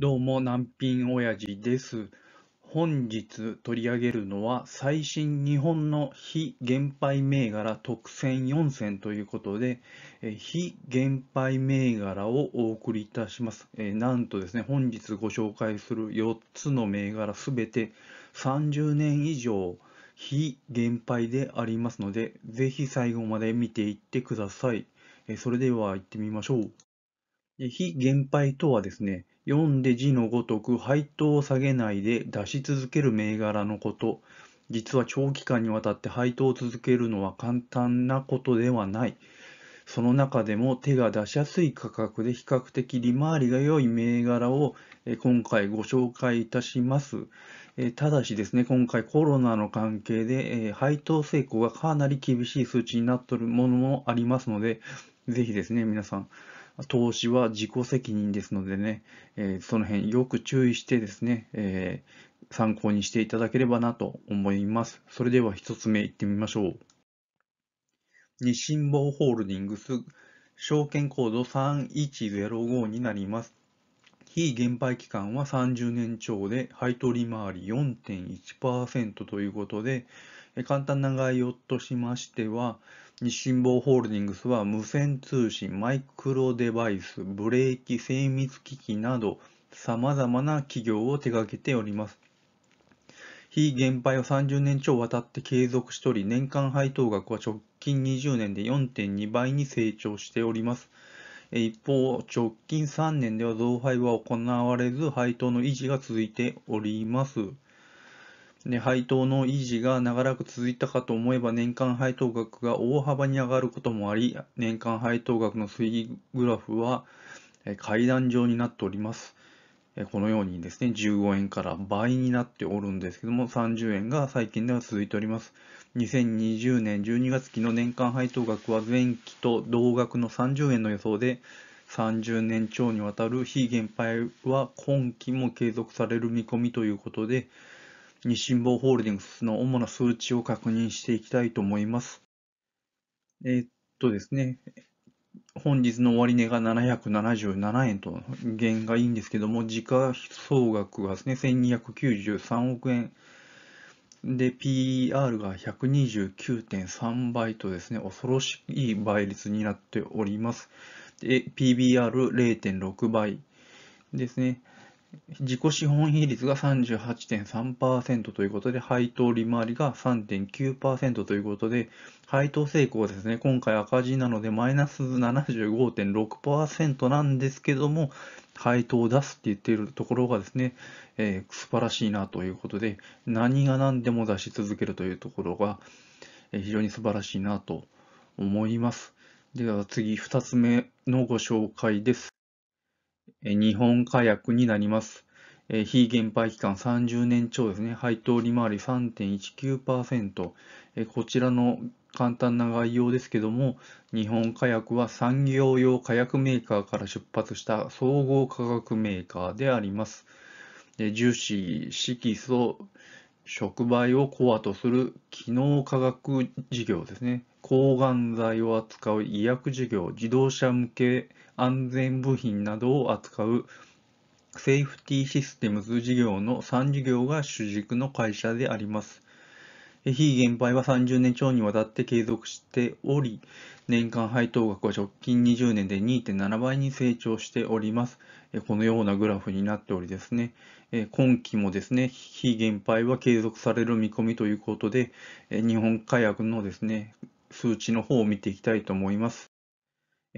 どうも、難品親父です。本日取り上げるのは、最新日本の非減配銘柄特選4選ということで、非減配銘柄をお送りいたします。なんとですね、本日ご紹介する4つの銘柄すべて30年以上非減配でありますので、ぜひ最後まで見ていってください。それでは行ってみましょう。非減配とはですね、読んで字のごとく配当を下げないで出し続ける銘柄のこと。実は長期間にわたって配当を続けるのは簡単なことではない。その中でも手が出しやすい価格で比較的利回りが良い銘柄を今回ご紹介いたします。ただしですね、今回コロナの関係で配当成功がかなり厳しい数値になっているものもありますので、ぜひですね、皆さん、投資は自己責任ですのでね、えー、その辺よく注意してですね、えー、参考にしていただければなと思います。それでは一つ目いってみましょう。日清坊ホールディングス、証券コード3105になります。非減配期間は30年超で、配当利回り4.1%ということで、簡単な概要としましては、日清坊ホールディングスは無線通信、マイクロデバイス、ブレーキ、精密機器など様々な企業を手掛けております。非減配を30年超渡って継続しており、年間配当額は直近20年で4.2倍に成長しております。一方、直近3年では増配は行われず、配当の維持が続いております。で配当の維持が長らく続いたかと思えば年間配当額が大幅に上がることもあり年間配当額の推移グラフは階段状になっております。このようにですね15円から倍になっておるんですけども30円が最近では続いております。2020年12月期の年間配当額は前期と同額の30円の予想で30年超にわたる非減配は今期も継続される見込みということで日清坊ホールディングスの主な数値を確認していきたいと思います。えー、っとですね、本日の終値が777円と減がいいんですけども、時価総額がですね、1293億円。で、PER が129.3倍とですね、恐ろしい倍率になっております。で、PBR0.6 倍ですね。自己資本比率が38.3%ということで、配当利回りが3.9%ということで、配当成功ですね、今回赤字なのでマイナス75.6%なんですけども、配当を出すって言っているところがですね、えー、素晴らしいなということで、何が何でも出し続けるというところが、非常に素晴らしいなと思います。では次、2つ目のご紹介です。日本火薬になります。非減配期間30年超ですね。配当利回り3.19%。こちらの簡単な概要ですけども、日本火薬は産業用火薬メーカーから出発した総合化学メーカーであります。樹脂、色素、触媒をコアとする機能科学事業ですね。抗がん剤を扱う医薬事業、自動車向け安全部品などを扱うセーフティーシステムズ事業の3事業が主軸の会社であります。非減配は30年超にわたって継続しており、年間配当額は直近20年で2.7倍に成長しております。このようなグラフになっておりですね、今期もですね、非減配は継続される見込みということで、日本火薬のですね、数値の方を見ていきたいと思います。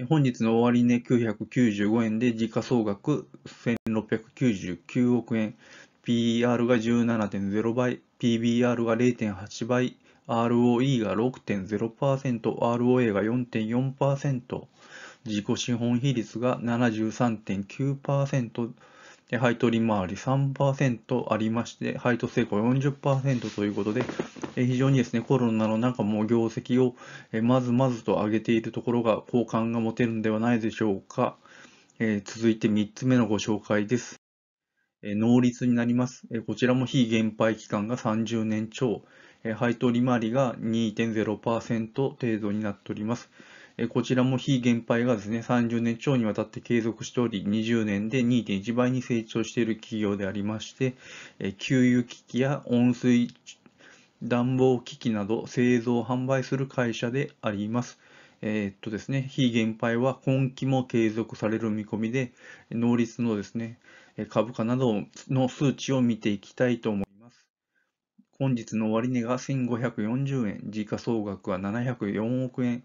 本日の終値995円で時価総額1699億円、PER が17.0倍、PBR が0.8倍、ROE が6.0%、ROA が4.4%、自己資本比率が73.9%、配当利回り3%ありまして、配当成功40%ということで、非常にですね、コロナの中も業績をまずまずと上げているところが好感が持てるんではないでしょうか。続いて3つ目のご紹介です。能率になります。こちらも非減配期間が30年超、配当利回りが2.0%程度になっております。こちらも非減配がですね、30年超にわたって継続しており、20年で2.1倍に成長している企業でありまして、給油機器や温水暖房機器など製造販売する会社であります。えー、っとですね、非減配は今期も継続される見込みで、能率のですね、株価などの数値を見ていきたいと思います。本日の終値が1540円、時価総額は704億円。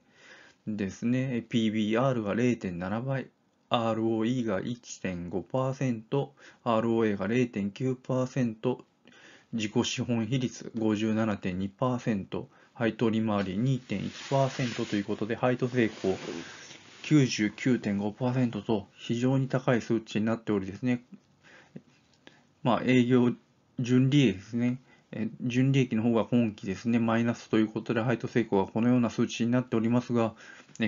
ですね、PBR が0.7倍、ROE が1.5%、ROA が0.9%、自己資本比率57.2%、配当利回り2.1%ということで、配当成功99.5%と非常に高い数値になっておりですね、まあ、営業純利益ですね、純利益の方が今期ですね、マイナスということで、配当成功はこのような数値になっておりますが、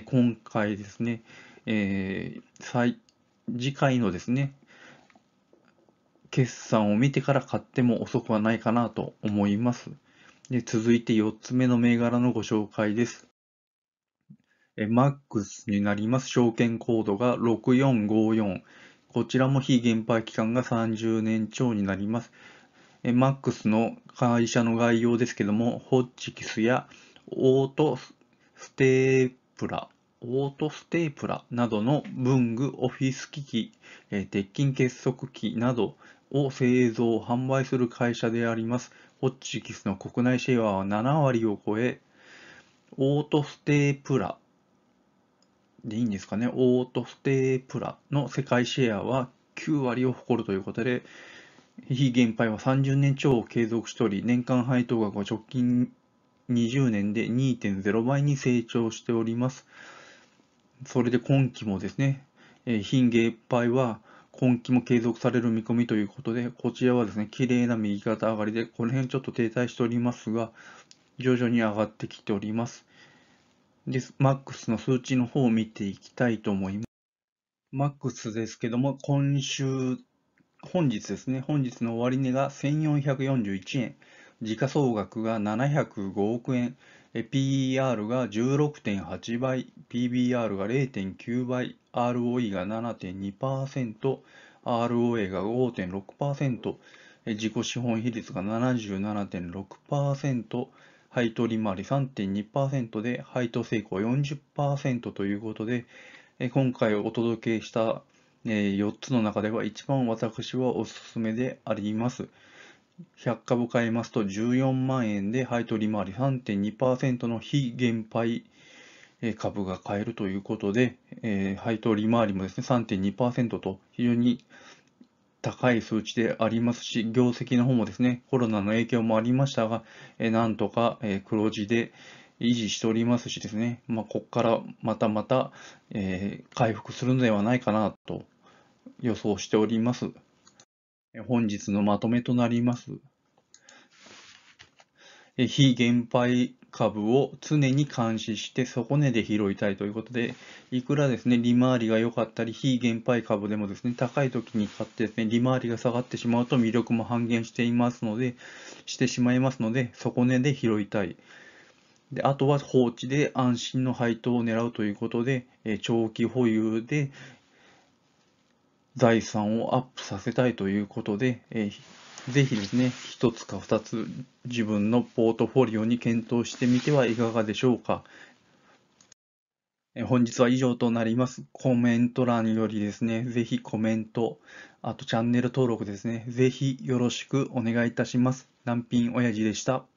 今回ですね、えー、再次回のですね、決算を見てから買っても遅くはないかなと思います。で続いて4つ目の銘柄のご紹介です。マックスになります。証券コードが6454。こちらも非減配期間が30年超になります。マックスの会社の概要ですけども、ホッチキスやオートステープラ、オートステープラなどの文具、オフィス機器、鉄筋結束機などを製造、販売する会社であります。ホッチキスの国内シェアは7割を超え、オートステープラでいいんですかね、オートステープラの世界シェアは9割を誇るということで、非減配は30年超を継続しており、年間配当額は直近20年で2.0倍に成長しております。それで今期もですね、非減配は今期も継続される見込みということで、こちらはですね、綺麗な右肩上がりで、この辺ちょっと停滞しておりますが、徐々に上がってきております。で、マックスの数値の方を見ていきたいと思います。マックスですけども、今週、本日ですね、本日の終値が1441円。時価総額が705億円、PER が16.8倍、PBR が0.9倍、ROE が7.2%、ROA が5.6%、自己資本比率が77.6%、配当利回り3.2%で、配当成功40%ということで、今回お届けした4つの中では一番私はおすすめであります。100株買いますと14万円で配当利回り3.2%の非減配株が買えるということで、配当利回りもですね3.2%と非常に高い数値でありますし、業績の方もですね、コロナの影響もありましたが、えなんとか、え黒字で維持しておりますしですね、まあ、ここからまたまた、え回復するのではないかなと予想しております。本日のまとめとなります。非減配株を常に監視して底値で拾いたいということで、いくらですね、利回りが良かったり、非減配株でもですね、高い時に買ってですね、利回りが下がってしまうと魅力も半減していますので、してしまいますので、底値で拾いたい。であとは放置で安心の配当を狙うということで、え長期保有で財産をアップさせたいということで、え、ぜひですね、1つか2つ自分のポートフォリオに検討してみてはいかがでしょうか。本日は以上となります。コメント欄よりですね、ぜひコメント、あとチャンネル登録ですね、ぜひよろしくお願いいたします。南品親父でした。